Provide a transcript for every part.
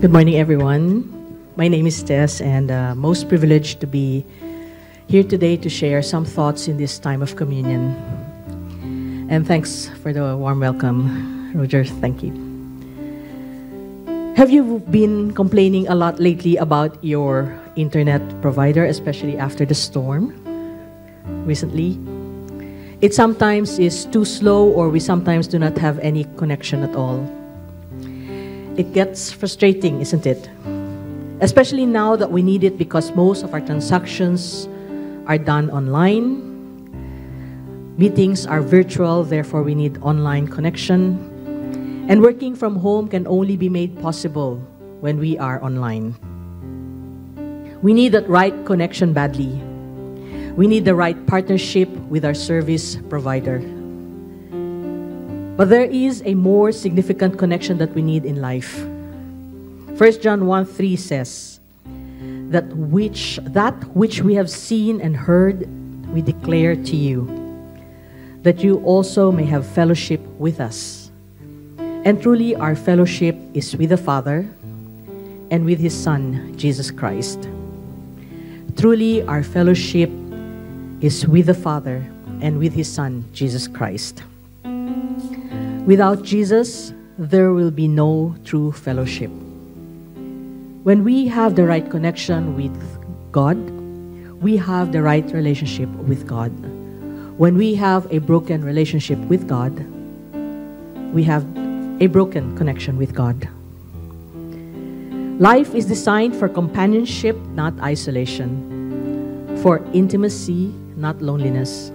Good morning, everyone. My name is Tess, and uh, most privileged to be here today to share some thoughts in this time of communion. And thanks for the warm welcome, Roger. Thank you. Have you been complaining a lot lately about your internet provider, especially after the storm recently? It sometimes is too slow, or we sometimes do not have any connection at all. It gets frustrating, isn't it? Especially now that we need it because most of our transactions are done online. Meetings are virtual, therefore, we need online connection. And working from home can only be made possible when we are online. We need that right connection badly. We need the right partnership with our service provider. But there is a more significant connection that we need in life. 1 John 1 3 says, that which that which we have seen and heard we declare to you that you also may have fellowship with us and truly, our fellowship is with the Father and with His Son, Jesus Christ. Truly, our fellowship is with the Father and with His Son, Jesus Christ. Without Jesus, there will be no true fellowship. When we have the right connection with God, we have the right relationship with God. When we have a broken relationship with God, we have a broken connection with God. Life is designed for companionship, not isolation, for intimacy, not loneliness.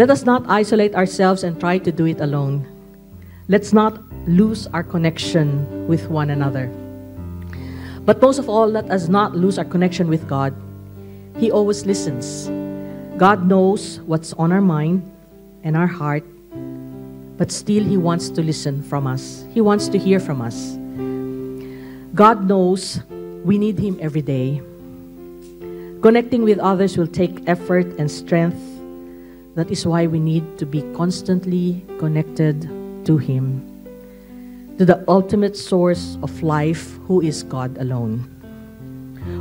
Let us not isolate ourselves and try to do it alone. Let's not lose our connection with one another. But most of all, let us not lose our connection with God. He always listens. God knows what's on our mind and our heart but still He wants to listen from us. He wants to hear from us. God knows we need Him every day. Connecting with others will take effort and strength. That is why we need to be constantly connected to Him, to the ultimate source of life, who is God alone.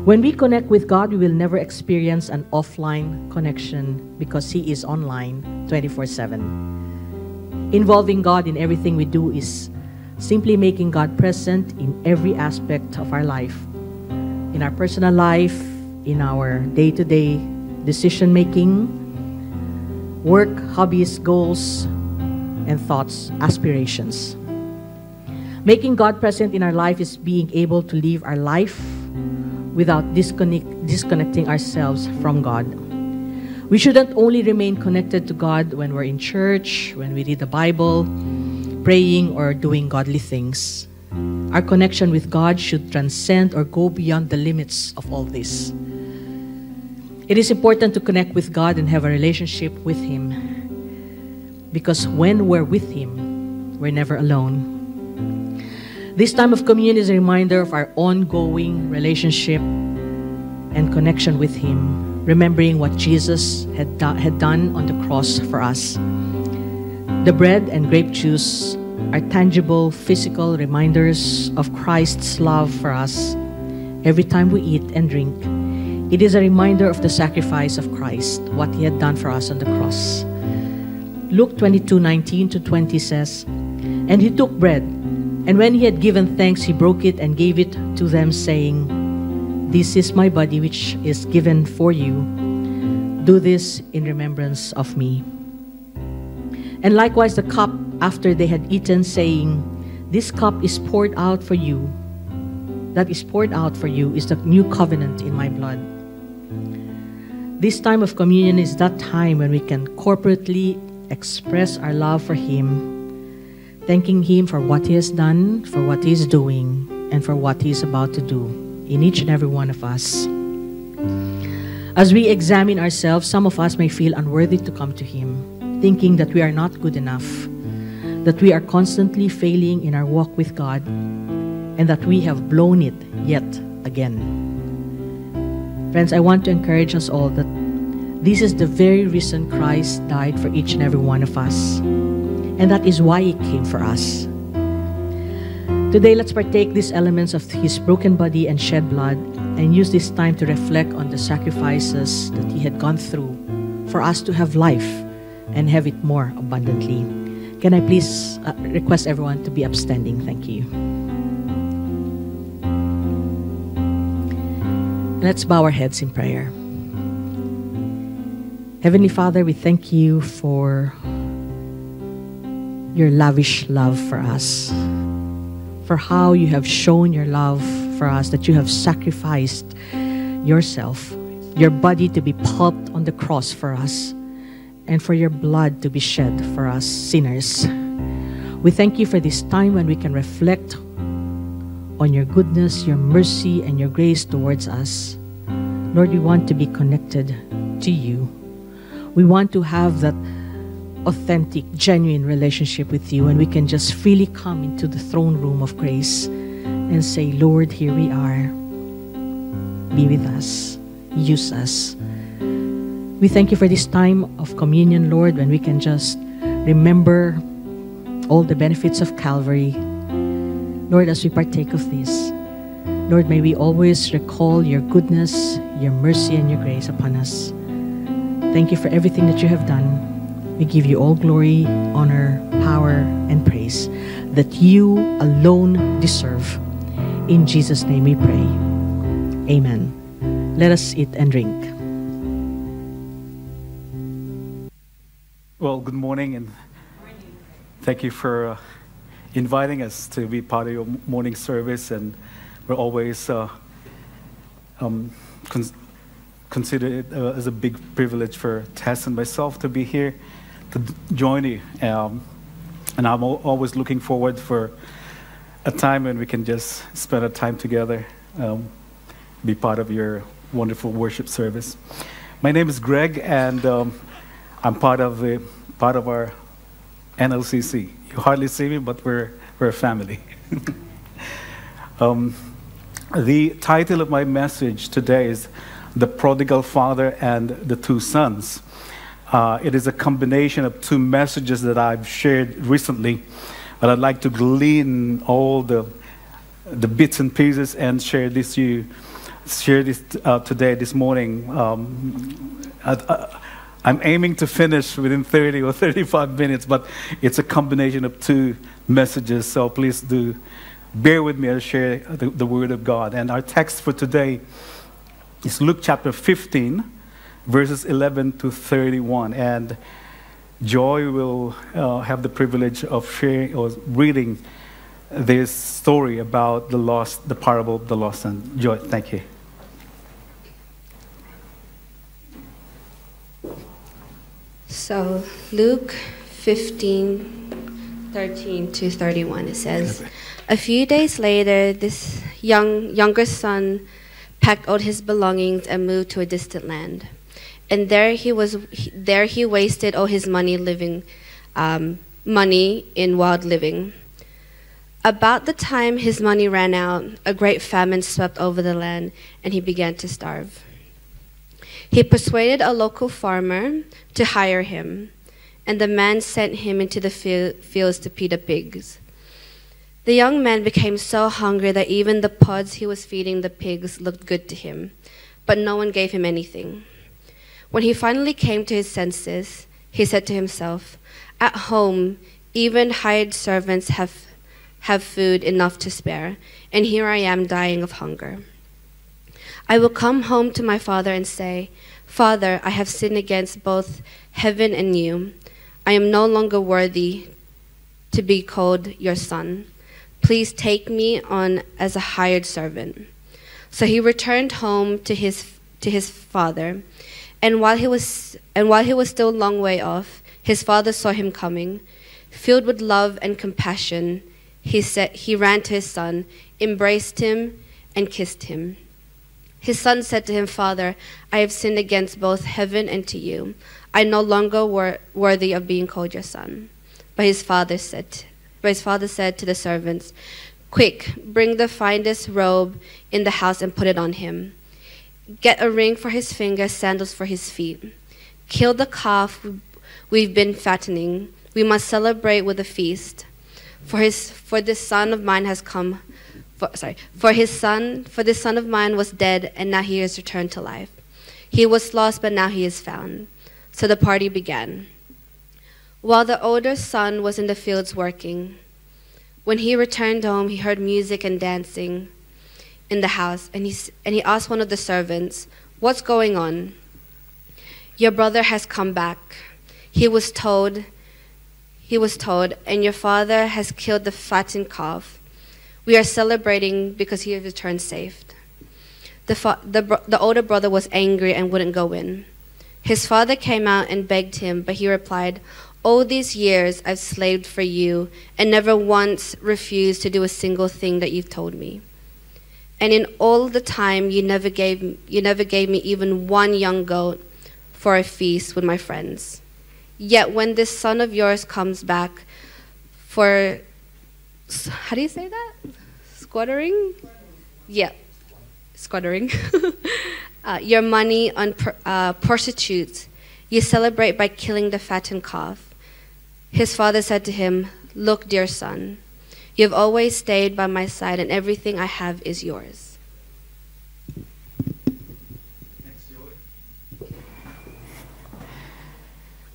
When we connect with God, we will never experience an offline connection because He is online 24 7. Involving God in everything we do is simply making God present in every aspect of our life. In our personal life, in our day to day decision making, work, hobbies, goals, and thoughts, aspirations. Making God present in our life is being able to live our life without disconnect, disconnecting ourselves from God. We shouldn't only remain connected to God when we're in church, when we read the Bible, praying, or doing godly things. Our connection with God should transcend or go beyond the limits of all this. It is important to connect with God and have a relationship with Him because when we're with Him, we're never alone. This time of communion is a reminder of our ongoing relationship and connection with Him remembering what Jesus had, do- had done on the cross for us. The bread and grape juice are tangible, physical reminders of Christ's love for us every time we eat and drink. It is a reminder of the sacrifice of Christ, what he had done for us on the cross. Luke 22 19 to 20 says, And he took bread, and when he had given thanks, he broke it and gave it to them, saying, this is my body, which is given for you. Do this in remembrance of me. And likewise, the cup after they had eaten, saying, This cup is poured out for you. That is poured out for you is the new covenant in my blood. This time of communion is that time when we can corporately express our love for Him, thanking Him for what He has done, for what He is doing, and for what He is about to do in each and every one of us. As we examine ourselves, some of us may feel unworthy to come to Him, thinking that we are not good enough, that we are constantly failing in our walk with God, and that we have blown it yet again. Friends, I want to encourage us all that this is the very reason Christ died for each and every one of us, and that is why He came for us. Today, let's partake these elements of his broken body and shed blood and use this time to reflect on the sacrifices that he had gone through for us to have life and have it more abundantly. Can I please uh, request everyone to be upstanding? Thank you. Let's bow our heads in prayer. Heavenly Father, we thank you for your lavish love for us, for how you have shown your love for us, that you have sacrificed yourself, your body to be pulped on the cross for us, and for your blood to be shed for us sinners. We thank you for this time when we can reflect on your goodness, your mercy, and your grace towards us. Lord, we want to be connected to you. We want to have that authentic, genuine relationship with you, and we can just freely come into the throne room of grace and say, Lord, here we are. Be with us, use us. We thank you for this time of communion, Lord, when we can just remember all the benefits of Calvary. Lord, as we partake of this, Lord, may we always recall your goodness, your mercy, and your grace upon us. Thank you for everything that you have done. We give you all glory, honor, power, and praise that you alone deserve. In Jesus' name we pray. Amen. Let us eat and drink. Well, good morning, and thank you for uh, inviting us to be part of your morning service. And we're always uh, um, con- consider it uh, as a big privilege for Tess and myself to be here to join you. Um, and I'm always looking forward for a time when we can just spend a time together, um, be part of your wonderful worship service. My name is Greg, and um, I'm part of the part of our NLCC. You hardly see me, but we're we're a family. um, the title of my message today is "The Prodigal Father and the Two Sons." Uh, it is a combination of two messages that I've shared recently, but I'd like to glean all the the bits and pieces and share this you share this uh, today this morning. Um, I, am aiming to finish within 30 or 35 minutes, but it's a combination of two messages. So please do bear with me as I share the, the word of God. And our text for today is Luke chapter 15 verses 11 to 31. And Joy will uh, have the privilege of sharing or reading this story about the lost, the parable of the lost son. Joy, thank you. So, Luke 15, 13 to 31, it says, A few days later, this young, younger son packed all his belongings and moved to a distant land. And there he was there he wasted all his money living um, money in wild living. About the time his money ran out a great famine swept over the land and he began to starve he persuaded a local farmer to hire him and the man sent him into the fields to feed the pigs the young man became so hungry that even the pods he was feeding the pigs looked good to him but no one gave him anything when he finally came to his senses, he said to himself, At home, even hired servants have, have food enough to spare, and here I am dying of hunger. I will come home to my father and say, Father, I have sinned against both heaven and you. I am no longer worthy to be called your son. Please take me on as a hired servant. So he returned home to his, to his father. And while he was and while he was still a long way off, his father saw him coming. Filled with love and compassion, he said he ran to his son, embraced him, and kissed him. His son said to him, Father, I have sinned against both heaven and to you. I no longer wor- worthy of being called your son. But his father said, but his father said to the servants, Quick, bring the finest robe in the house and put it on him. Get a ring for his finger, sandals for his feet. Kill the calf we've been fattening. We must celebrate with a feast. For his for this son of mine has come for, sorry, for his son, for this son of mine was dead, and now he has returned to life. He was lost, but now he is found. So the party began. While the older son was in the fields working, when he returned home, he heard music and dancing in the house, and he, and he asked one of the servants, What's going on? Your brother has come back. He was told, he was told, and your father has killed the fattened calf we are celebrating because he has returned safe. The, the, the older brother was angry and wouldn't go in. His father came out and begged him, but he replied, All these years I've slaved for you and never once refused to do a single thing that you've told me. And in all the time you never gave you never gave me even one young goat for a feast with my friends. Yet when this son of yours comes back for how do you say that? Squattering? Yeah, squattering. uh, your money on uh, prostitutes. You celebrate by killing the fattened calf. His father said to him, Look, dear son, you have always stayed by my side, and everything I have is yours.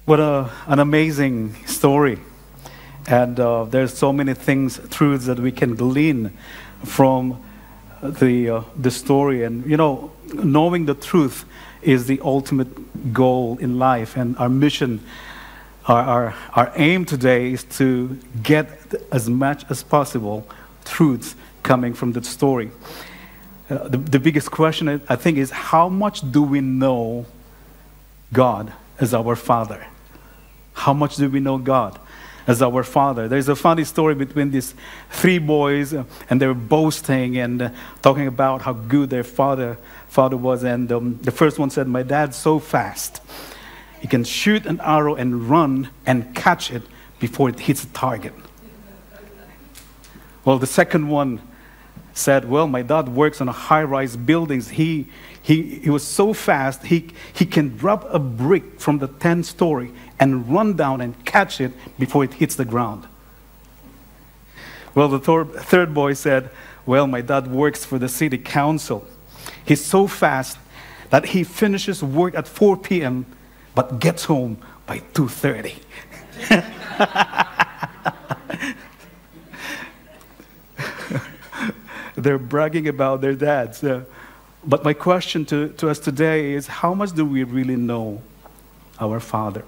What a, an amazing story. And uh, there's so many things, truths that we can glean from the, uh, the story. And, you know, knowing the truth is the ultimate goal in life. And our mission, our, our, our aim today is to get as much as possible truths coming from the story. Uh, the, the biggest question, I think, is how much do we know God as our Father? How much do we know God? As our father. There's a funny story between these three boys, uh, and they were boasting and uh, talking about how good their father, father was. And um, the first one said, My dad's so fast. He can shoot an arrow and run and catch it before it hits the target. Well, the second one said, Well, my dad works on high rise buildings. He, he, he was so fast, he, he can drop a brick from the 10th story and run down and catch it before it hits the ground. Well, the third boy said, Well, my dad works for the city council. He's so fast that he finishes work at 4 p.m. but gets home by 2:30. They're bragging about their dads. Uh, but my question to, to us today is how much do we really know our Father?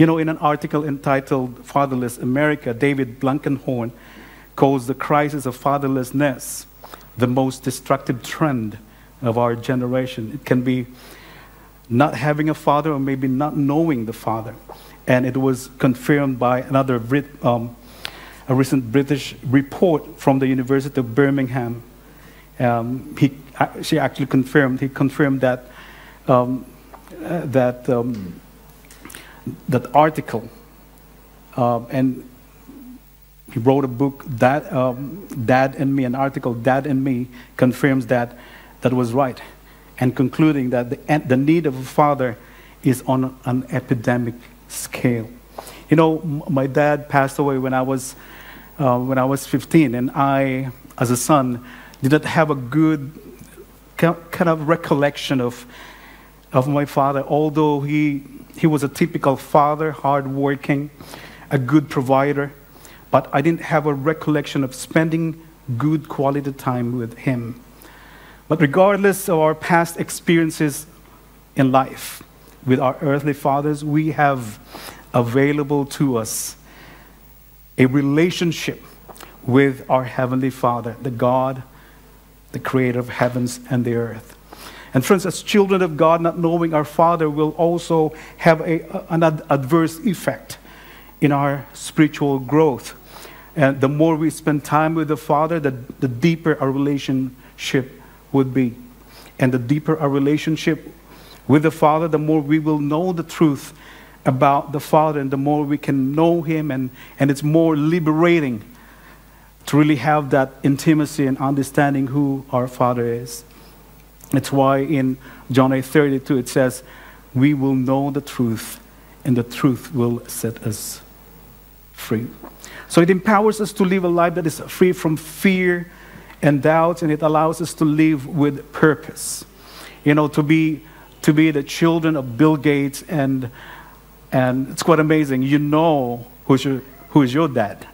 You know, in an article entitled Fatherless America, David Blankenhorn calls the crisis of fatherlessness the most destructive trend of our generation. It can be not having a father or maybe not knowing the father. And it was confirmed by another Brit, um, a recent British report from the University of Birmingham. Um, he, she actually confirmed, he confirmed that, um, uh, that um, that article, uh, and he wrote a book, Dad, um, Dad and Me, an article, Dad and Me, confirms that that was right, and concluding that the, the need of a father is on an epidemic scale. You know, my dad passed away when I was, uh, when I was 15, and I, as a son, did not have a good kind of recollection of, of my father, although he he was a typical father, hardworking, a good provider, but I didn't have a recollection of spending good quality time with him. But regardless of our past experiences in life with our earthly fathers, we have available to us a relationship with our Heavenly Father, the God, the creator of heavens and the earth. And friends, as children of God, not knowing our Father will also have a, an ad- adverse effect in our spiritual growth. And the more we spend time with the Father, the, the deeper our relationship would be. And the deeper our relationship with the Father, the more we will know the truth about the Father, and the more we can know Him, and, and it's more liberating to really have that intimacy and understanding who our Father is. It's why in John 8 32 it says, We will know the truth, and the truth will set us free. So it empowers us to live a life that is free from fear and doubt, and it allows us to live with purpose. You know, to be, to be the children of Bill Gates, and, and it's quite amazing. You know who's your, who is your dad,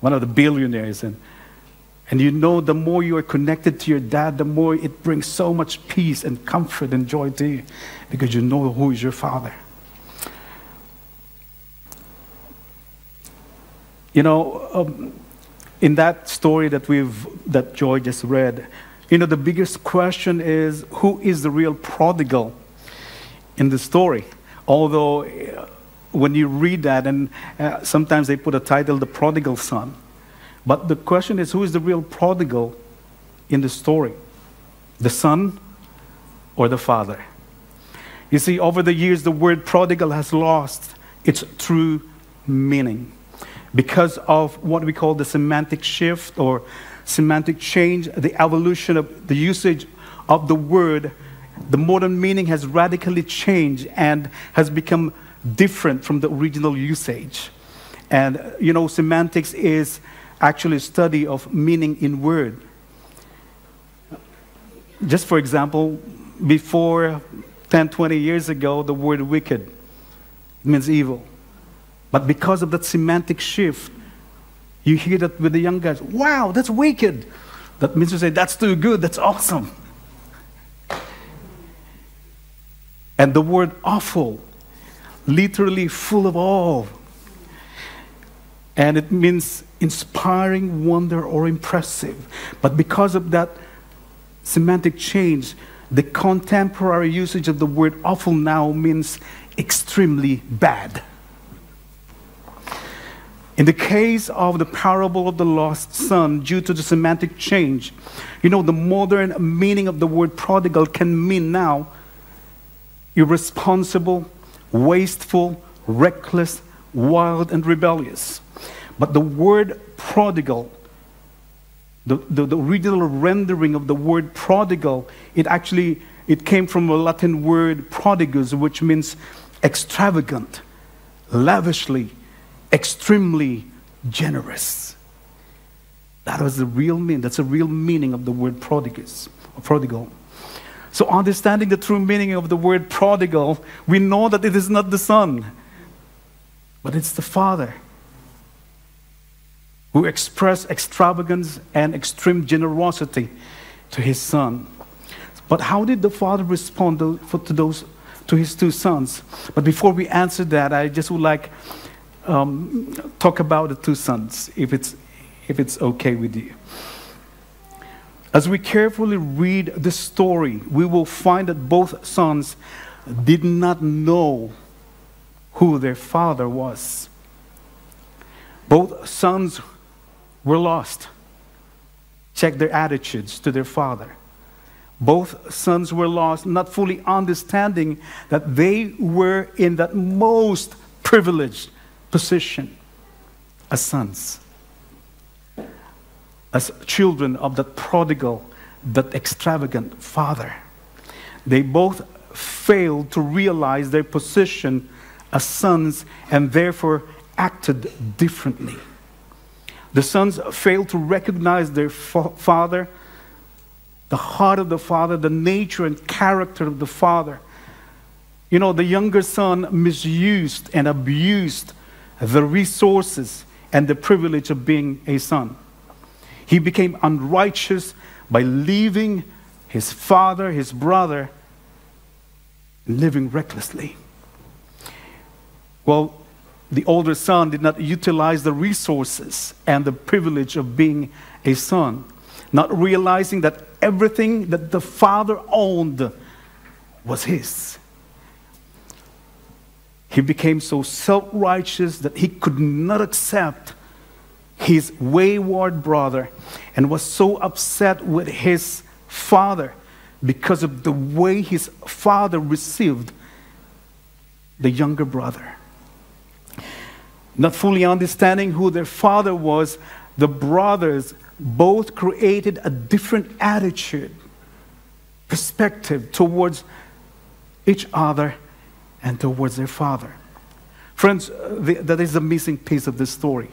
one of the billionaires. And, and you know the more you are connected to your dad, the more it brings so much peace and comfort and joy to you because you know who is your father. You know, um, in that story that we've that Joy just read, you know, the biggest question is who is the real prodigal in the story? Although, uh, when you read that, and uh, sometimes they put a title, "The Prodigal Son," but the question is, who is the real prodigal in the story? The son or the father? You see, over the years, the word prodigal has lost its true meaning because of what we call the semantic shift or semantic change, the evolution of the usage of the word, the modern meaning has radically changed and has become different from the original usage. And, you know, semantics is actually study of meaning in word. Just for example, before 10, 20 years ago, the word wicked means evil. But because of that semantic shift, you hear that with the young guys, wow, that's wicked. That means to say, that's too good, that's awesome. And the word awful, literally full of awe. And it means inspiring, wonder, or impressive. But because of that semantic change, the contemporary usage of the word awful now means extremely bad. In the case of the parable of the lost son, due to the semantic change, you know, the modern meaning of the word prodigal can mean now irresponsible, wasteful, reckless, wild, and rebellious. But the word prodigal, the, the, the original rendering of the word prodigal, it actually it came from a Latin word prodigus, which means extravagant, lavishly, extremely generous. That was the real meaning. That's the real meaning of the word prodigus, or prodigal. So, understanding the true meaning of the word prodigal, we know that it is not the son, but it's the father who expressed extravagance and extreme generosity to his son. But how did the father respond to, to those to his two sons? But before we answer that, I just would like um, talk about the two sons, if it's, if it's okay with you. As we carefully read the story, we will find that both sons did not know who their father was. Both sons were lost. Check their attitudes to their father. Both sons were lost, not fully understanding that they were in that most privileged position as sons, as children of that prodigal, that extravagant father. They both failed to realize their position as sons and therefore acted differently. The sons failed to recognize their fa- father, the heart of the father, the nature and character of the father. You know, the younger son misused and abused the resources and the privilege of being a son. He became unrighteous by leaving his father, his brother, living recklessly. Well, the older son did not utilize the resources and the privilege of being a son, not realizing that everything that the father owned was his. He became so self righteous that he could not accept his wayward brother and was so upset with his father because of the way his father received the younger brother. Not fully understanding who their father was, the brothers both created a different attitude, perspective towards each other and towards their father. Friends, uh, that is the missing piece of this story.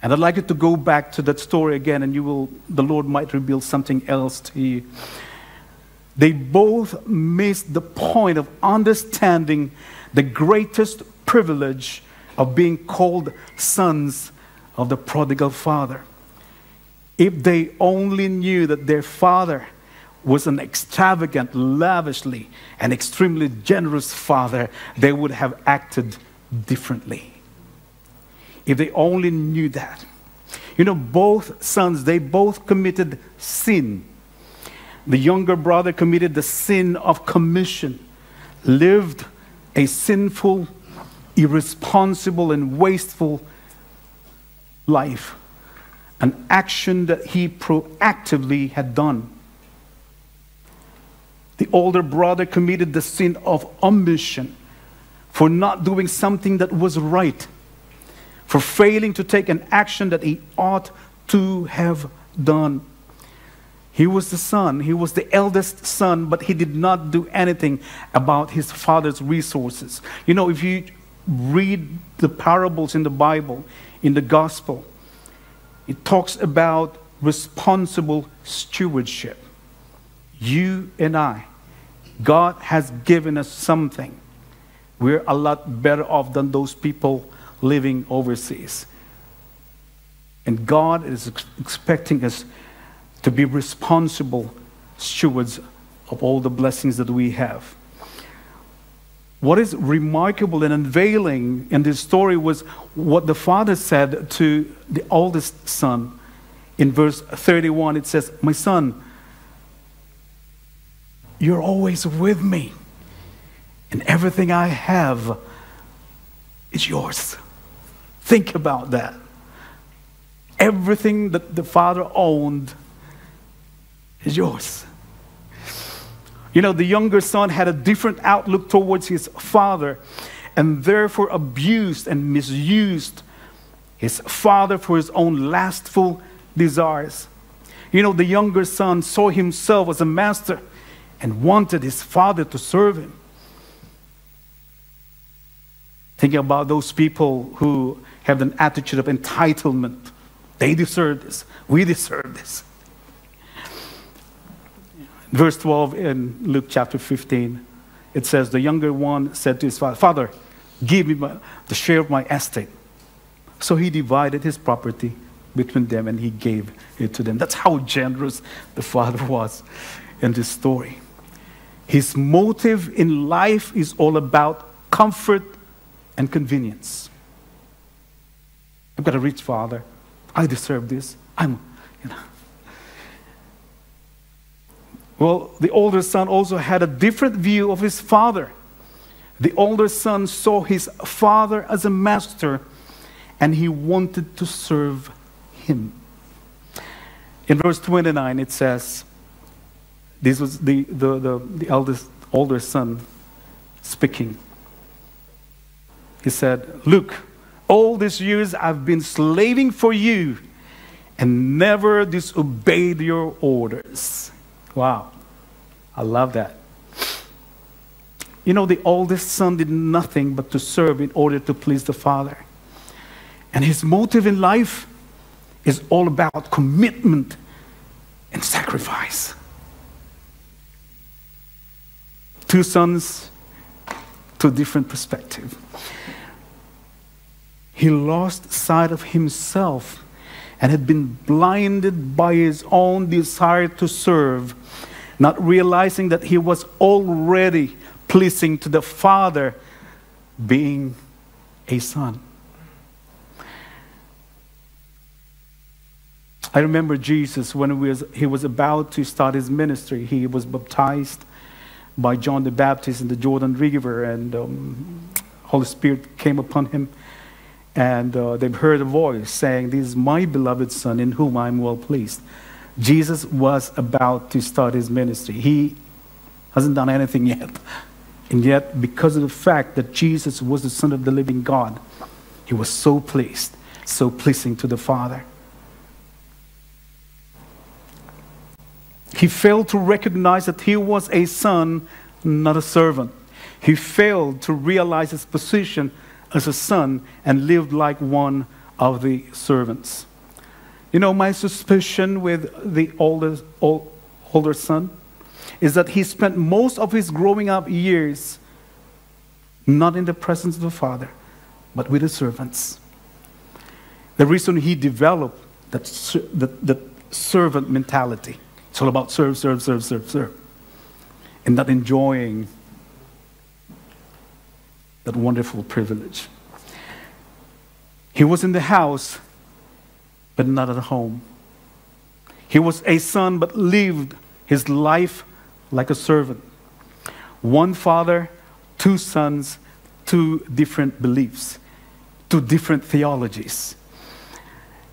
And I'd like you to go back to that story again, and you will, the Lord might reveal something else to you. They both missed the point of understanding the greatest privilege of being called sons of the prodigal father. If they only knew that their father was an extravagant, lavishly, and extremely generous father, they would have acted differently. If they only knew that. You know, both sons, they both committed sin. The younger brother committed the sin of commission, lived a sinful, irresponsible, and wasteful life, an action that he proactively had done. The older brother committed the sin of omission for not doing something that was right, for failing to take an action that he ought to have done. He was the son, he was the eldest son, but he did not do anything about his father's resources. You know, if you read the parables in the Bible, in the gospel, it talks about responsible stewardship. You and I, God has given us something. We're a lot better off than those people living overseas. And God is ex- expecting us to be responsible stewards of all the blessings that we have. What is remarkable and unveiling in this story was what the father said to the oldest son. In verse 31, it says, My son, you're always with me, and everything I have is yours. Think about that. Everything that the father owned is yours. You know, the younger son had a different outlook towards his father and therefore abused and misused his father for his own lustful desires. You know, the younger son saw himself as a master and wanted his father to serve him. Thinking about those people who have an attitude of entitlement. They deserve this. We deserve this. Verse 12 in Luke chapter 15, it says, The younger one said to his father, Father, give me my, the share of my estate. So he divided his property between them and he gave it to them. That's how generous the father was in this story. His motive in life is all about comfort and convenience. I've got a rich father. I deserve this. I'm, you know. Well, the older son also had a different view of his father. The older son saw his father as a master and he wanted to serve him. In verse 29, it says, this was the, the, the, the eldest, older son speaking. He said, Look, all these years I've been slaving for you and never disobeyed your orders. Wow. I love that. You know, the oldest son did nothing but to serve in order to please the father. And his motive in life is all about commitment and sacrifice. Two sons, two different perspectives. He lost sight of himself and had been blinded by his own desire to serve not realizing that he was already pleasing to the Father, being a son. I remember Jesus when he was, he was about to start his ministry. He was baptized by John the Baptist in the Jordan River, and um, Holy Spirit came upon him. And uh, they've heard a voice saying, This is my beloved Son in whom I'm well pleased. Jesus was about to start his ministry. He hasn't done anything yet. And yet, because of the fact that Jesus was the Son of the living God, he was so pleased, so pleasing to the Father. He failed to recognize that he was a son, not a servant. He failed to realize his position as a son and lived like one of the servants. You know, my suspicion with the oldest, old, older son is that he spent most of his growing up years not in the presence of the father, but with the servants. The reason he developed that, that, that servant mentality. It's all about serve, serve, serve, serve, serve. And not enjoying that wonderful privilege. He was in the house, but not at home. He was a son, but lived his life like a servant. One father, two sons, two different beliefs, two different theologies.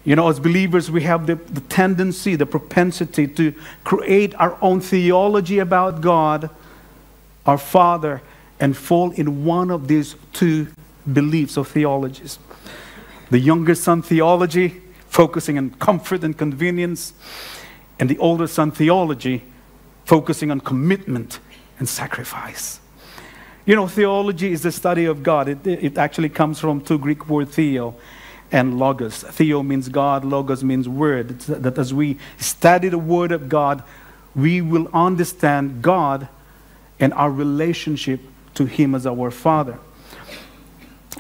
You know, as believers, we have the, the tendency, the propensity to create our own theology about God, our Father, and fall in one of these two beliefs or theologies. The younger son theology, focusing on comfort and convenience, and the older son theology, focusing on commitment and sacrifice. You know, theology is the study of God. It, it actually comes from two Greek words, theo and logos. Theo means God, logos means word. It's that as we study the word of God, we will understand God and our relationship to Him as our Father.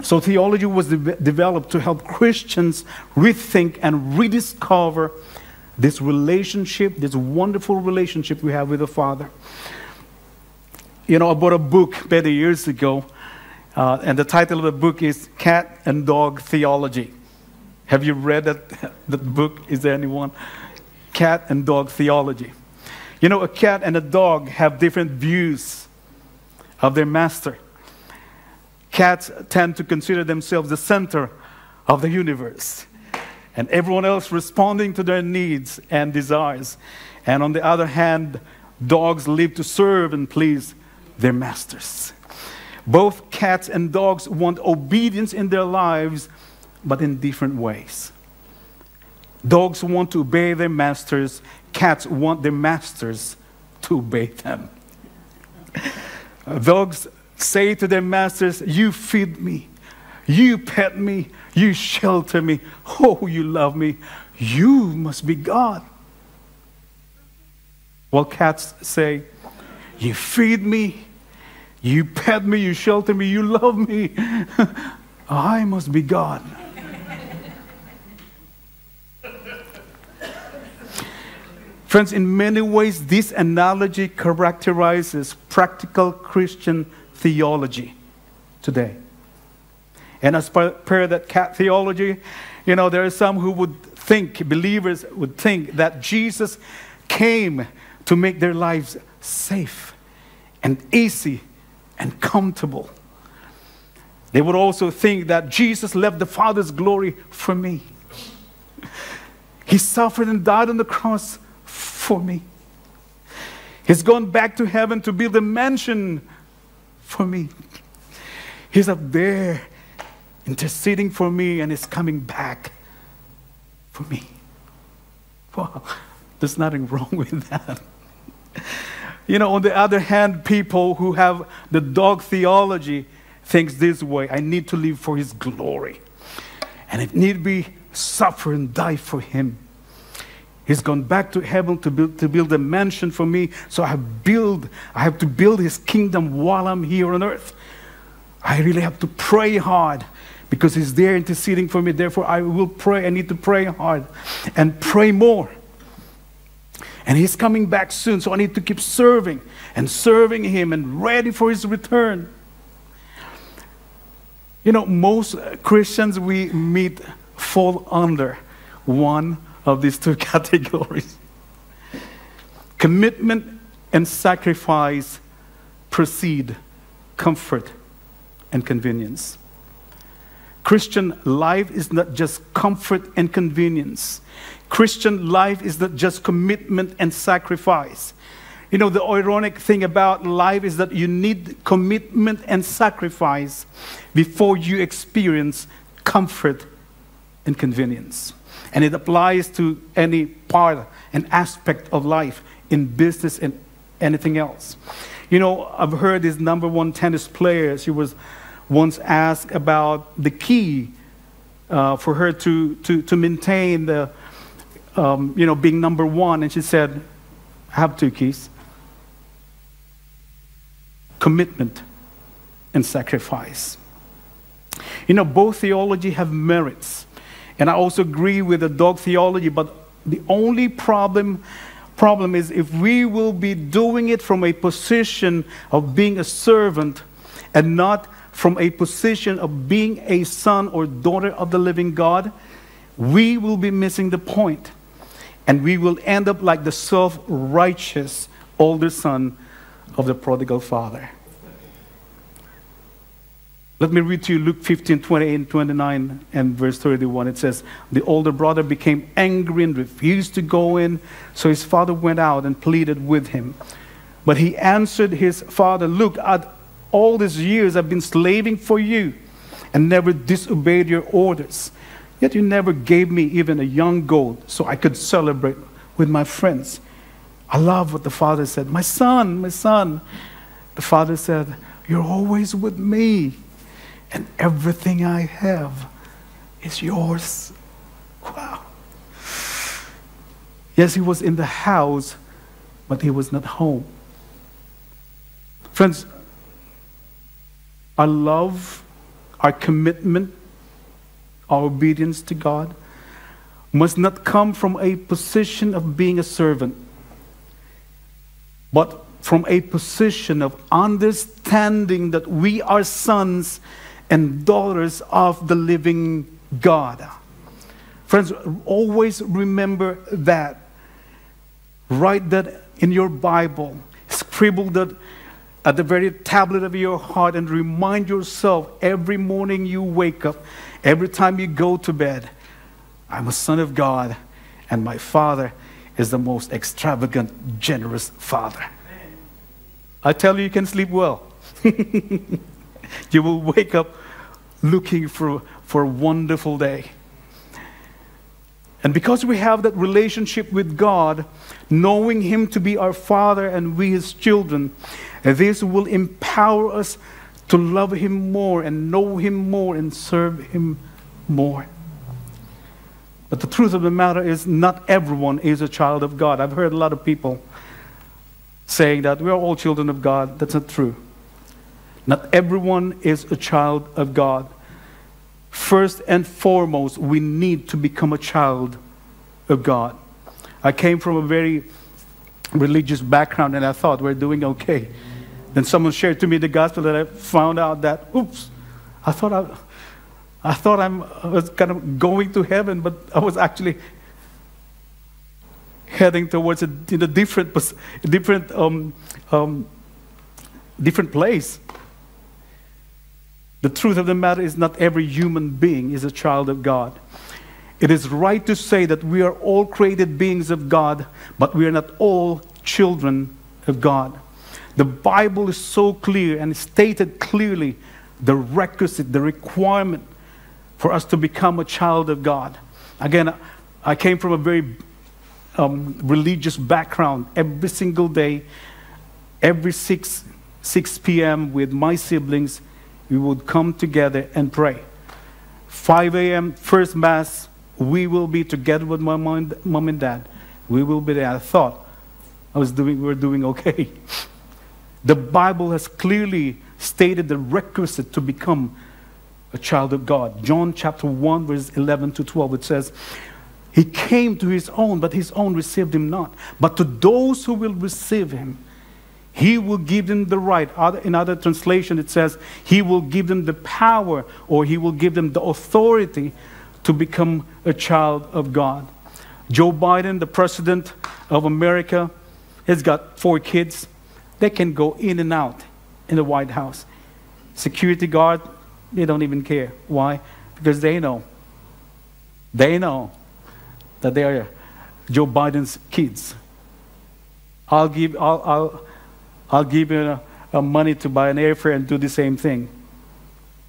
So, theology was de- developed to help Christians rethink and rediscover this relationship, this wonderful relationship we have with the Father. You know, I bought a book many years ago, uh, and the title of the book is Cat and Dog Theology. Have you read that, that book? Is there anyone? Cat and Dog Theology. You know, a cat and a dog have different views of their master. Cats tend to consider themselves the center of the universe and everyone else responding to their needs and desires. And on the other hand, dogs live to serve and please their masters. Both cats and dogs want obedience in their lives, but in different ways. Dogs want to obey their masters, cats want their masters to obey them. Dogs say to their masters, You feed me, you pet me, you shelter me. Oh, you love me. You must be God. While cats say, You feed me, you pet me, you shelter me, you love me. I must be God. Friends, in many ways, this analogy characterizes practical Christian theology today. And as per that cat theology, you know, there are some who would think, believers would think that Jesus came to make their lives safe and easy and comfortable. They would also think that Jesus left the Father's glory for me. He suffered and died on the cross for me. He's gone back to heaven to build a mansion for me. He's up there interceding for me and is coming back for me. Wow, there's nothing wrong with that. You know, on the other hand, people who have the dog theology thinks this way, I need to live for his glory. And if need be, suffer and die for him. He's gone back to heaven to build, to build a mansion for me, so I have, build, I have to build his kingdom while I'm here on earth. I really have to pray hard because he's there interceding for me. Therefore, I will pray. I need to pray hard and pray more. And he's coming back soon, so I need to keep serving and serving him and ready for his return. You know, most Christians we meet fall under one of these two categories. Commitment and sacrifice precede comfort and convenience. Christian life is not just comfort and convenience. Christian life is not just commitment and sacrifice. You know, the ironic thing about life is that you need commitment and sacrifice before you experience comfort and convenience. And it applies to any part and aspect of life in business and anything else. You know, I've heard this number one tennis player, she was once asked about the key uh, for her to, to, to maintain the, um, you know, being number one. And she said, I have two keys commitment and sacrifice. You know, both theology have merits. And I also agree with the dog theology, but the only problem problem is if we will be doing it from a position of being a servant and not from a position of being a son or daughter of the living God, we will be missing the point. And we will end up like the self righteous older son of the prodigal father. Let me read to you Luke 15, 28 and 29 and verse 31. It says, The older brother became angry and refused to go in, so his father went out and pleaded with him. But he answered his father, Look, at all these years I've been slaving for you and never disobeyed your orders. Yet you never gave me even a young goat so I could celebrate with my friends. I love what the father said. My son, my son. The father said, You're always with me and everything I have is yours. Wow. Yes, he was in the house, but he was not home. Friends, our love, our commitment, our obedience to God must not come from a position of being a servant, but from a position of understanding that we are sons and daughters of the living God. Friends, always remember that. Write that in your Bible. Scribble that at the very tablet of your heart and remind yourself every morning you wake up, every time you go to bed, I'm a son of God, and my Father is the most extravagant, generous Father. I tell you, you can sleep well. you will wake up looking for, for a wonderful day. And because we have that relationship with God, knowing Him to be our Father and we His children, this will empower us to love Him more and know Him more and serve Him more. But the truth of the matter is, not everyone is a child of God. I've heard a lot of people saying that we are all children of God. That's not true. Not everyone is a child of God. First and foremost, we need to become a child of God. I came from a very religious background and I thought we're doing okay. Then someone shared to me the gospel that I found out that, oops, I thought I, I thought I'm, I was kind of going to heaven, but I was actually heading towards a, in a different, different, um, um, different place. The truth of the matter is, not every human being is a child of God. It is right to say that we are all created beings of God, but we are not all children of God. The Bible is so clear and stated clearly the requisite, the requirement for us to become a child of God. Again, I came from a very um, religious background. Every single day, every 6, 6 p.m., with my siblings, we would come together and pray. 5 a.m., first Mass, we will be together with my mom, mom and dad. We will be there. I thought I was doing, we were doing okay. The Bible has clearly stated the requisite to become a child of God. John chapter 1, verse 11 to 12, it says, He came to his own, but his own received him not. But to those who will receive him, he will give them the right. In other translation, it says, He will give them the power or He will give them the authority to become a child of God. Joe Biden, the president of America, has got four kids. They can go in and out in the White House. Security guard, they don't even care. Why? Because they know. They know that they are Joe Biden's kids. I'll give, I'll, I'll I'll give you a, a money to buy an airfare and do the same thing.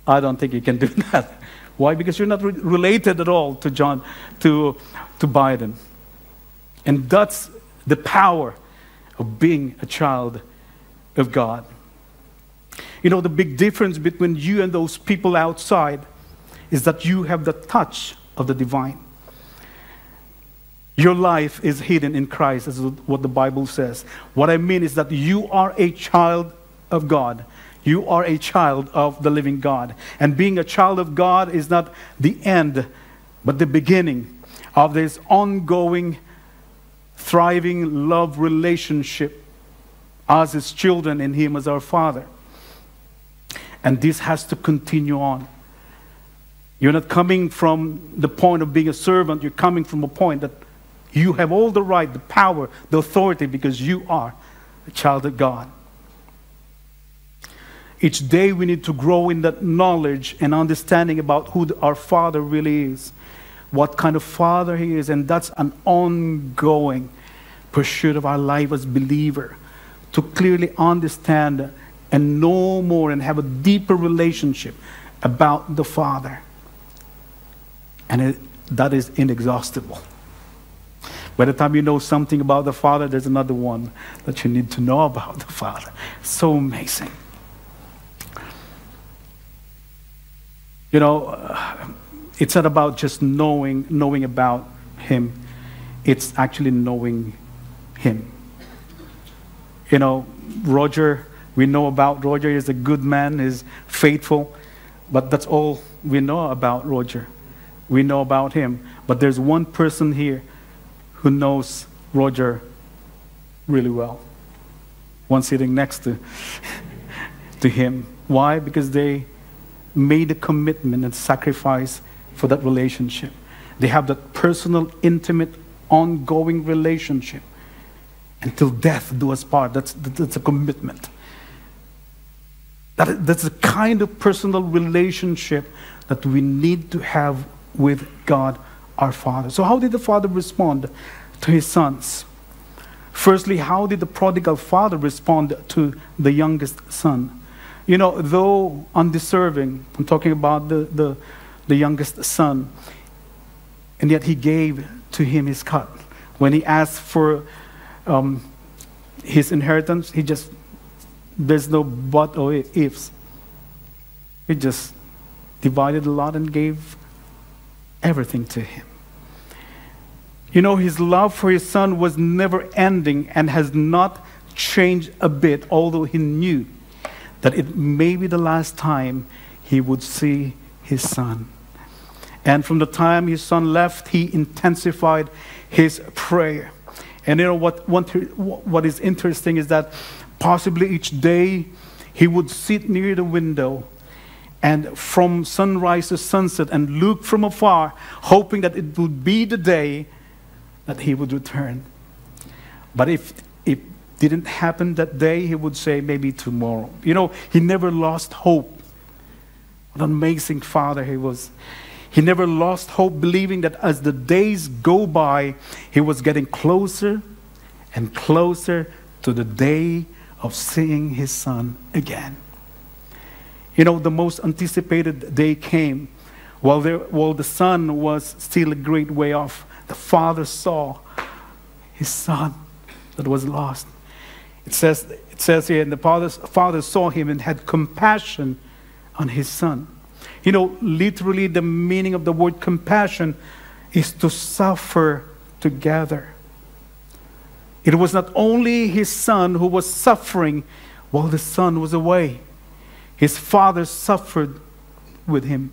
I don't think you can do that. Why? Because you're not re- related at all to John, to, to Biden. And that's the power of being a child of God. You know, the big difference between you and those people outside is that you have the touch of the divine. Your life is hidden in Christ, is what the Bible says. What I mean is that you are a child of God. You are a child of the living God. And being a child of God is not the end, but the beginning of this ongoing, thriving love relationship us as children and Him as our Father. And this has to continue on. You're not coming from the point of being a servant, you're coming from a point that you have all the right, the power, the authority because you are a child of God. Each day we need to grow in that knowledge and understanding about who our Father really is, what kind of Father He is, and that's an ongoing pursuit of our life as believer to clearly understand and know more and have a deeper relationship about the Father. And it, that is inexhaustible. By the time you know something about the Father, there's another one that you need to know about the Father. So amazing. You know, uh, it's not about just knowing knowing about Him. It's actually knowing Him. You know, Roger, we know about Roger. He's a good man. He's faithful, but that's all we know about Roger. We know about him. But there's one person here who knows Roger really well. One sitting next to, to him. Why? Because they made a commitment and sacrifice for that relationship. They have that personal, intimate, ongoing relationship. Until death do us part. That's, that's a commitment. That, that's the kind of personal relationship that we need to have with God our Father. So, how did the Father respond to his sons? Firstly, how did the prodigal father respond to the youngest son? You know, though undeserving, I'm talking about the, the, the youngest son, and yet he gave to him his cut. When he asked for um, his inheritance, he just, there's no but or ifs. He just divided a lot and gave everything to him. You know, his love for his son was never ending and has not changed a bit, although he knew that it may be the last time he would see his son. And from the time his son left, he intensified his prayer. And you know what, what is interesting is that possibly each day he would sit near the window and from sunrise to sunset and look from afar, hoping that it would be the day that he would return. But if it didn't happen that day, he would say, maybe tomorrow. You know, he never lost hope. What an amazing father he was. He never lost hope, believing that as the days go by, he was getting closer and closer to the day of seeing his son again. You know, the most anticipated day came while, there, while the son was still a great way off. The father saw his son that was lost. It says, it says here, and the father, father saw him and had compassion on his son. You know, literally, the meaning of the word compassion is to suffer together. It was not only his son who was suffering while the son was away, his father suffered with him.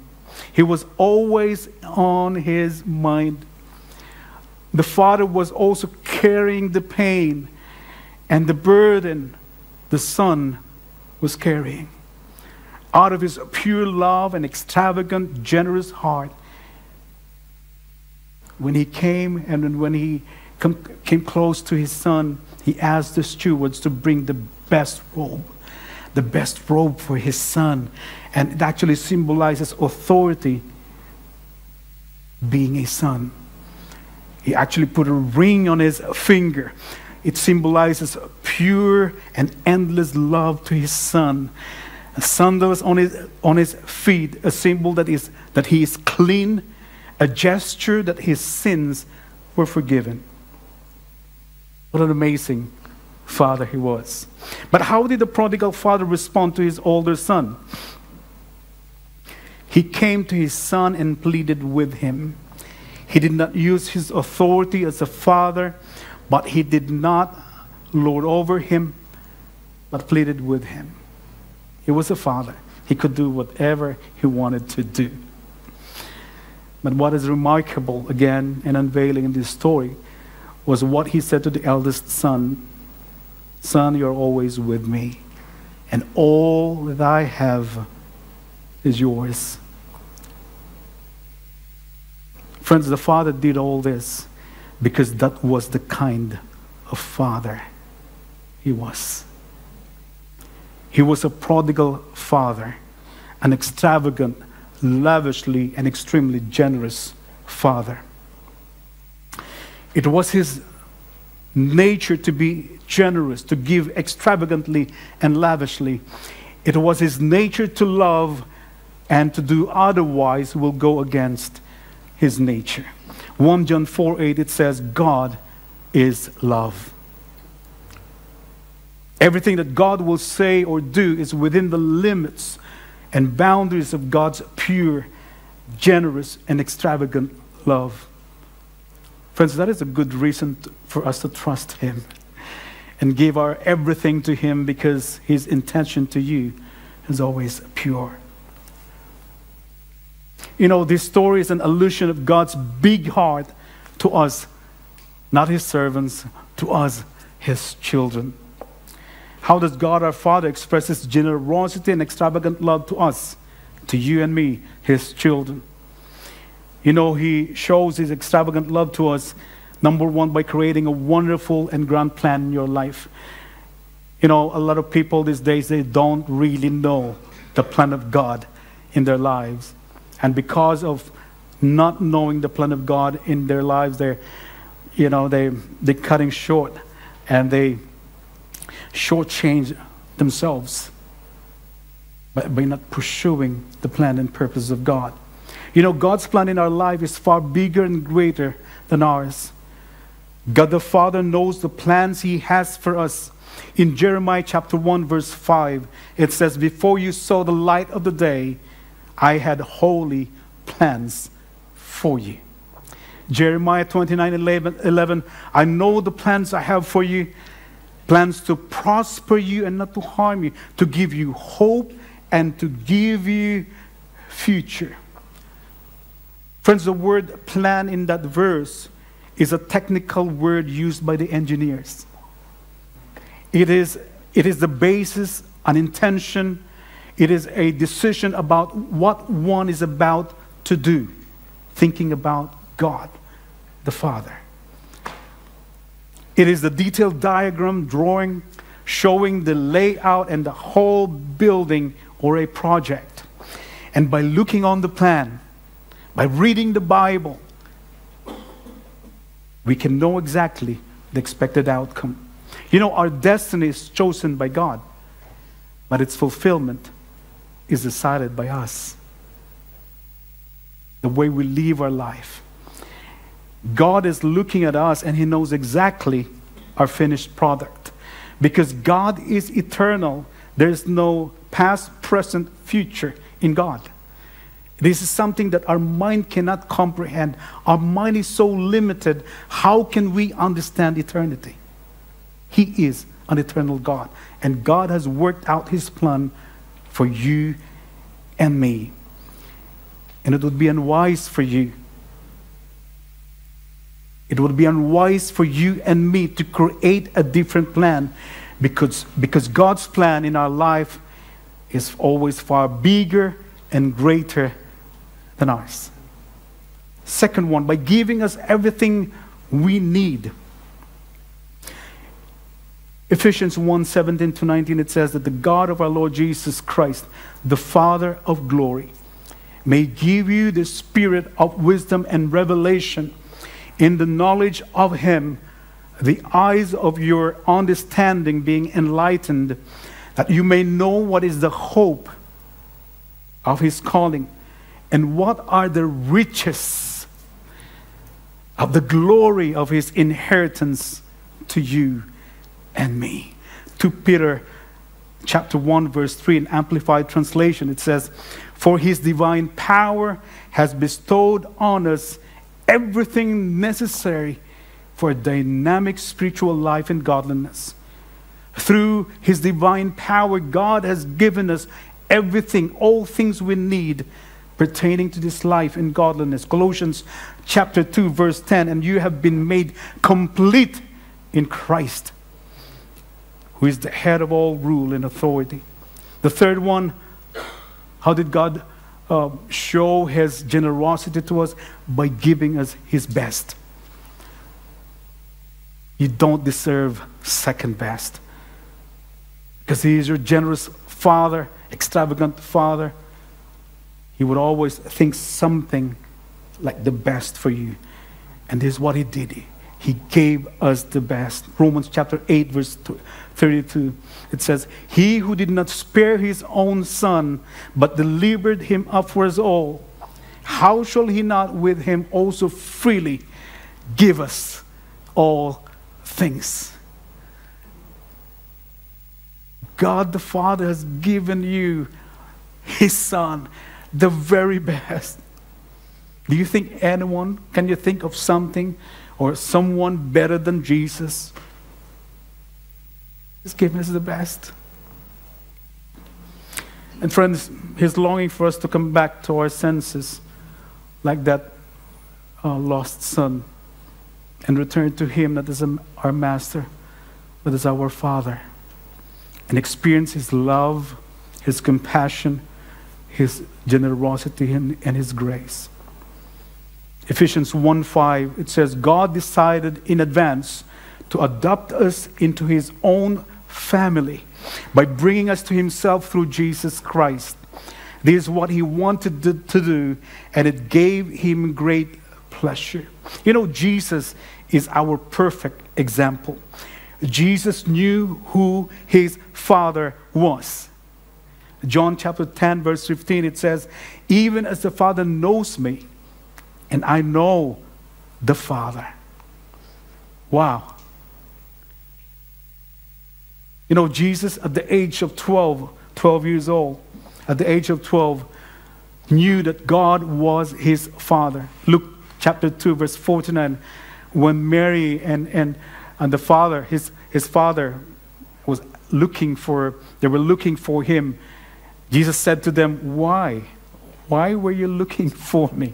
He was always on his mind. The father was also carrying the pain and the burden the son was carrying. Out of his pure love and extravagant, generous heart, when he came and when he came close to his son, he asked the stewards to bring the best robe the best robe for his son. And it actually symbolizes authority, being a son. He actually put a ring on his finger. It symbolizes pure and endless love to his son. A sandals on his, on his feet, a symbol that, is, that he is clean, a gesture that his sins were forgiven. What an amazing father he was. But how did the prodigal father respond to his older son? He came to his son and pleaded with him. He did not use his authority as a father, but he did not lord over him, but pleaded with him. He was a father. He could do whatever he wanted to do. But what is remarkable, again, and unveiling in this story was what he said to the eldest son Son, you're always with me, and all that I have is yours. Friends, the father did all this because that was the kind of father he was. He was a prodigal father, an extravagant, lavishly, and extremely generous father. It was his nature to be generous, to give extravagantly and lavishly. It was his nature to love, and to do otherwise will go against his nature. 1 John 4 8, it says, God is love. Everything that God will say or do is within the limits and boundaries of God's pure, generous, and extravagant love. Friends, that is a good reason for us to trust Him and give our everything to Him because His intention to you is always pure. You know, this story is an allusion of God's big heart to us, not His servants, to us, His children. How does God our Father express His generosity and extravagant love to us, to you and me, His children? You know, He shows His extravagant love to us, number one, by creating a wonderful and grand plan in your life. You know, a lot of people these days, they don't really know the plan of God in their lives. And because of not knowing the plan of God in their lives, they're, you know, they, they're cutting short and they shortchange themselves by, by not pursuing the plan and purpose of God. You know, God's plan in our life is far bigger and greater than ours. God the Father knows the plans He has for us. In Jeremiah chapter 1, verse 5, it says, Before you saw the light of the day, I had holy plans for you. Jeremiah 29 11, 11, I know the plans I have for you, plans to prosper you and not to harm you, to give you hope and to give you future. Friends, the word plan in that verse is a technical word used by the engineers. It is, it is the basis, an intention, it is a decision about what one is about to do, thinking about God the Father. It is the detailed diagram drawing showing the layout and the whole building or a project. And by looking on the plan, by reading the Bible, we can know exactly the expected outcome. You know, our destiny is chosen by God, but its fulfillment is decided by us. The way we live our life. God is looking at us and He knows exactly our finished product. Because God is eternal, there's no past, present, future in God. This is something that our mind cannot comprehend. Our mind is so limited. How can we understand eternity? He is an eternal God. And God has worked out His plan for you and me. And it would be unwise for you. It would be unwise for you and me to create a different plan because, because God's plan in our life is always far bigger and greater than ours. Second one, by giving us everything we need Ephesians 1 17 to 19, it says that the God of our Lord Jesus Christ, the Father of glory, may give you the spirit of wisdom and revelation in the knowledge of Him, the eyes of your understanding being enlightened, that you may know what is the hope of His calling and what are the riches of the glory of His inheritance to you and me. 2 Peter chapter 1, verse 3, in Amplified Translation, it says, For his divine power has bestowed on us everything necessary for a dynamic spiritual life and godliness. Through his divine power, God has given us everything, all things we need pertaining to this life and godliness. Colossians chapter 2, verse 10 And you have been made complete in Christ, who is the head of all rule and authority. The third one, how did God uh, show his generosity to us? By giving us his best. You don't deserve second best because he is your generous father, extravagant father. He would always think something like the best for you. And this is what he did. He gave us the best. Romans chapter 8, verse 32. It says, He who did not spare his own son, but delivered him up for us all, how shall he not with him also freely give us all things? God the Father has given you his son, the very best. Do you think anyone, can you think of something or someone better than Jesus? He's given us the best. And friends, He's longing for us to come back to our senses like that uh, lost son and return to Him that is our Master, that is our Father, and experience His love, His compassion, His generosity, and, and His grace. Ephesians 1 5, it says, God decided in advance to adopt us into his own family by bringing us to himself through Jesus Christ. This is what he wanted to, do, and it gave him great pleasure. You know, Jesus is our perfect example. Jesus knew who his Father was. John chapter 10, verse 15, it says, Even as the Father knows me, and I know the Father. Wow. You know, Jesus at the age of 12, 12 years old, at the age of 12, knew that God was his Father. Luke chapter 2, verse 49, when Mary and, and, and the Father, his, his Father, was looking for, they were looking for him, Jesus said to them, Why? Why were you looking for me?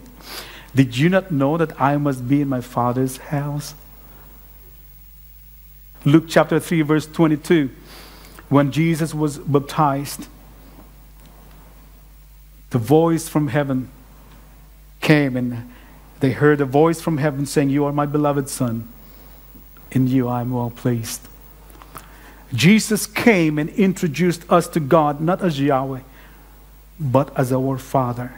Did you not know that I must be in my Father's house? Luke chapter 3, verse 22. When Jesus was baptized, the voice from heaven came, and they heard a voice from heaven saying, You are my beloved Son. In you I am well pleased. Jesus came and introduced us to God, not as Yahweh, but as our Father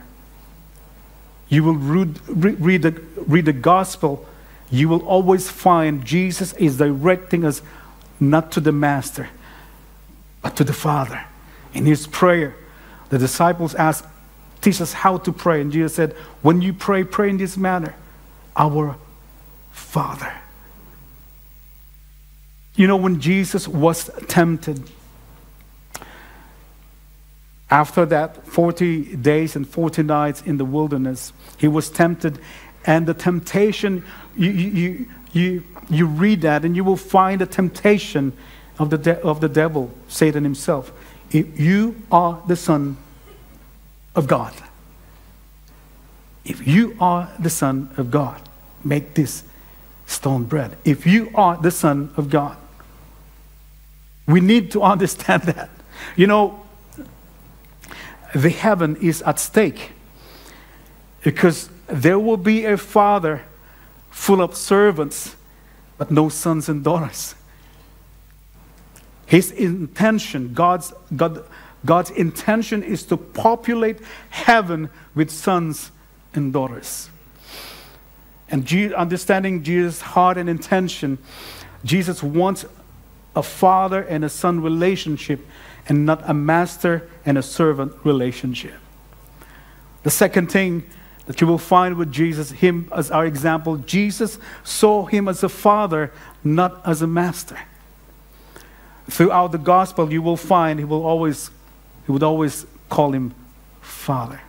you will read, read, the, read the gospel, you will always find Jesus is directing us not to the master, Uh, to the Father. In his prayer, the disciples asked, Teach us how to pray. And Jesus said, When you pray, pray in this manner Our Father. You know, when Jesus was tempted, after that 40 days and 40 nights in the wilderness, he was tempted. And the temptation, you, you, you, you read that and you will find the temptation of the, of the devil, Satan himself. If you are the Son of God, if you are the Son of God, make this stone bread. If you are the Son of God, we need to understand that. You know, the heaven is at stake. Because there will be a father full of servants, but no sons and daughters. His intention, God's, God, God's intention is to populate heaven with sons and daughters. And understanding Jesus' heart and intention, Jesus wants a father and a son relationship and not a master and a servant relationship. The second thing that you will find with Jesus, him as our example, Jesus saw him as a father, not as a master. Throughout the gospel, you will find he will always, he would always call him Father.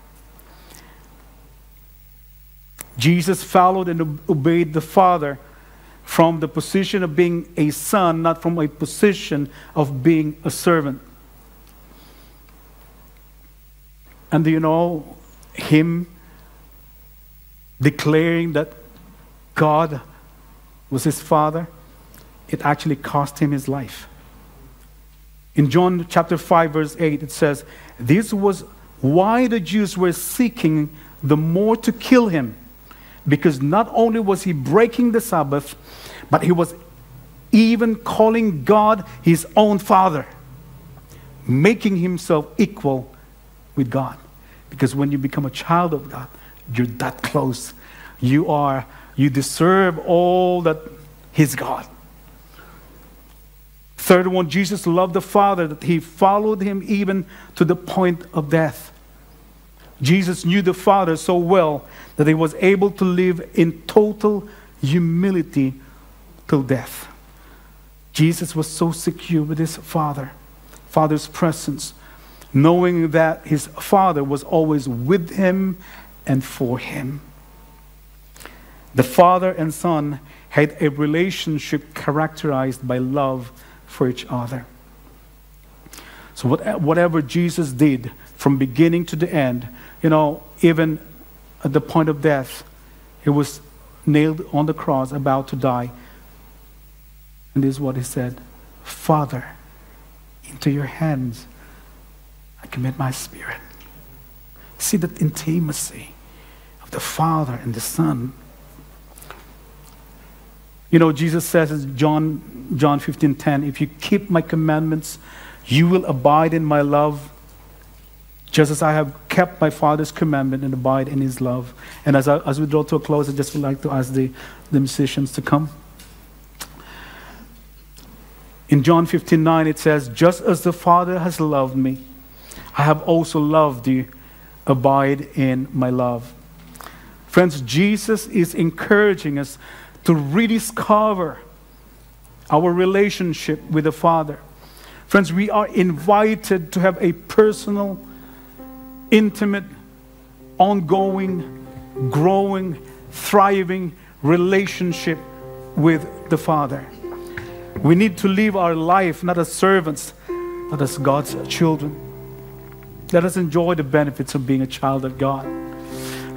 Jesus followed and obeyed the Father from the position of being a son, not from a position of being a servant. And do you know him declaring that God was his father? It actually cost him his life. In John chapter 5, verse 8, it says, This was why the Jews were seeking the more to kill him because not only was he breaking the Sabbath, but he was even calling God his own father, making himself equal with God. Because when you become a child of God, you're that close. You are, you deserve all that He's God. Third one, Jesus loved the Father that he followed him even to the point of death. Jesus knew the Father so well that he was able to live in total humility till death. Jesus was so secure with his Father, Father's presence, knowing that his Father was always with him and for him. The Father and Son had a relationship characterized by love for each other. So, whatever Jesus did from beginning to the end, you know, even at the point of death, he was nailed on the cross, about to die. And this is what he said Father, into your hands I commit my spirit. See that intimacy of the Father and the Son. You know, Jesus says in John, John 15 10, if you keep my commandments, you will abide in my love just as I have kept my Father's commandment and abide in his love. And as, I, as we draw to a close, I just would like to ask the, the musicians to come. In John 15 9, it says, Just as the Father has loved me, I have also loved you. Abide in my love. Friends, Jesus is encouraging us to rediscover our relationship with the Father. Friends, we are invited to have a personal intimate, ongoing, growing, thriving relationship with the Father. We need to live our life not as servants, but as God's children. Let us enjoy the benefits of being a child of God.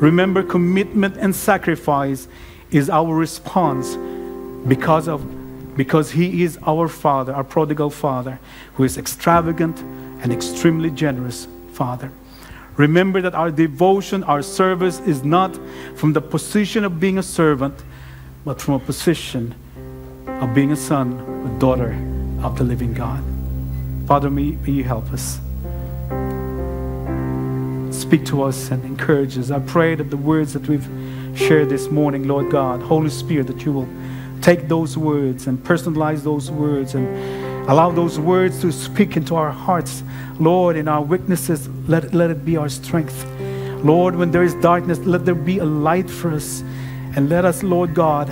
Remember, commitment and sacrifice is our response because of because he is our father, our prodigal father, who is extravagant and extremely generous father. Remember that our devotion, our service is not from the position of being a servant, but from a position of being a son, a daughter of the living God. Father, may, may you help us. Speak to us and encourage us. I pray that the words that we've shared this morning, Lord God, Holy Spirit, that you will take those words and personalize those words and allow those words to speak into our hearts Lord, in our weaknesses, let, let it be our strength. Lord, when there is darkness, let there be a light for us. And let us, Lord God,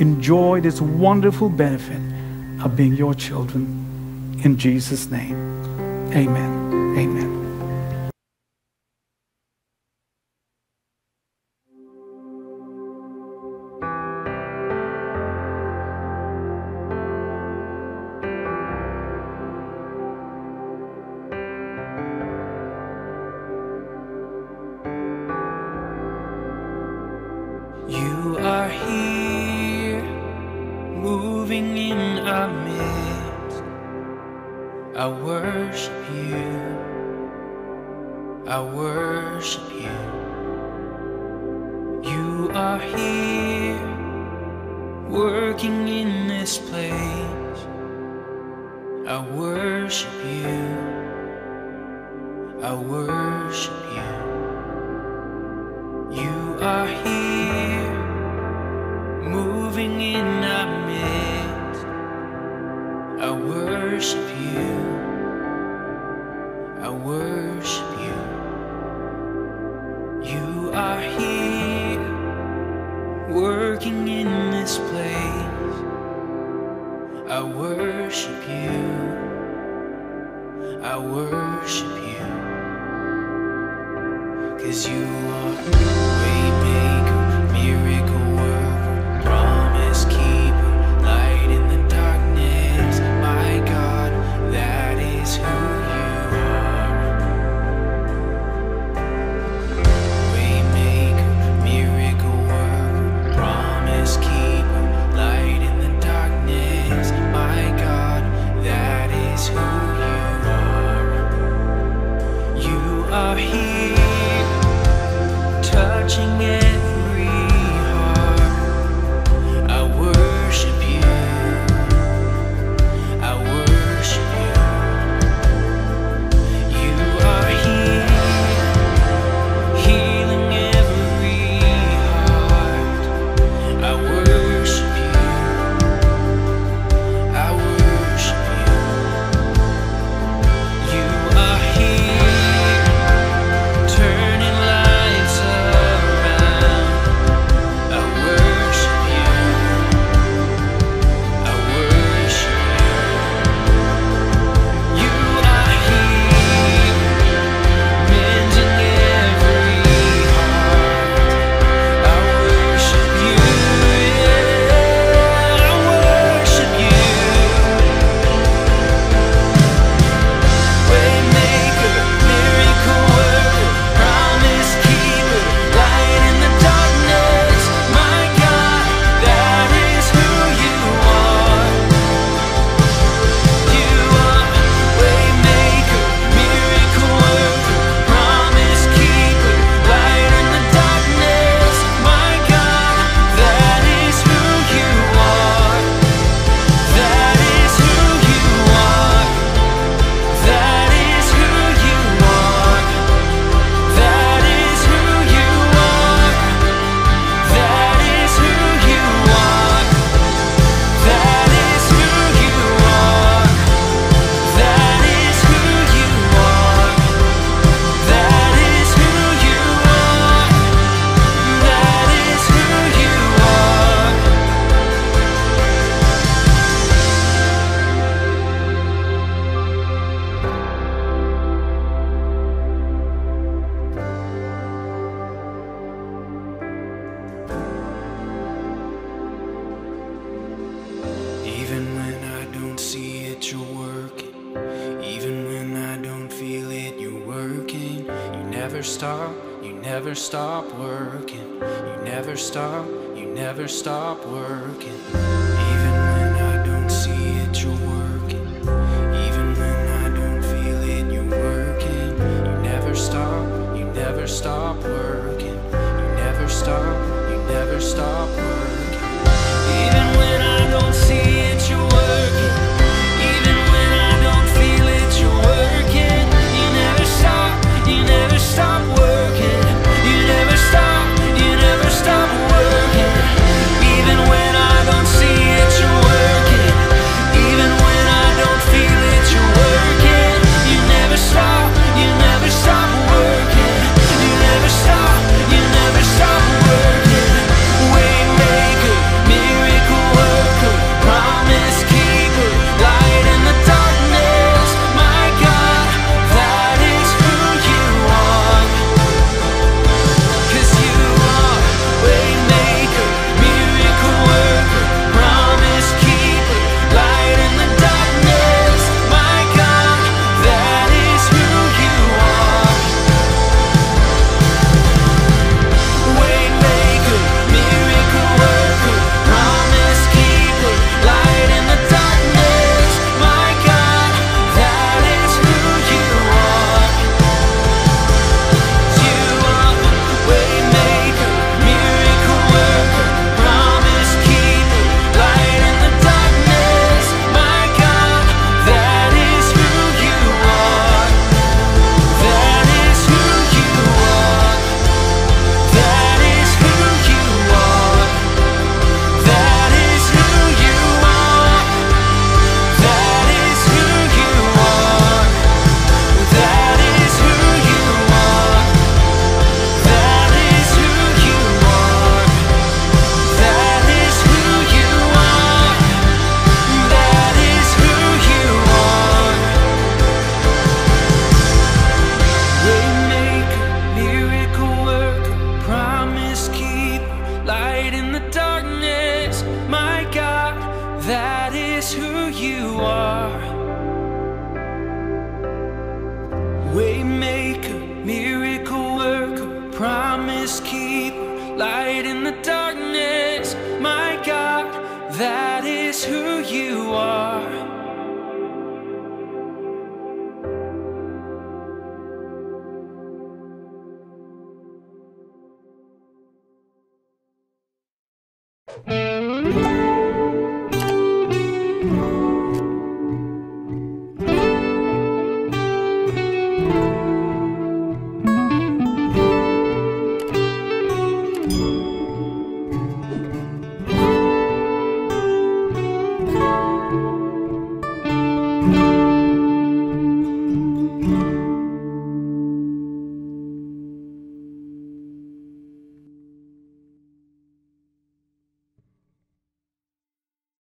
enjoy this wonderful benefit of being your children. In Jesus' name, amen. Amen. worship you. I worship you. Cause you are waymaker, miracle.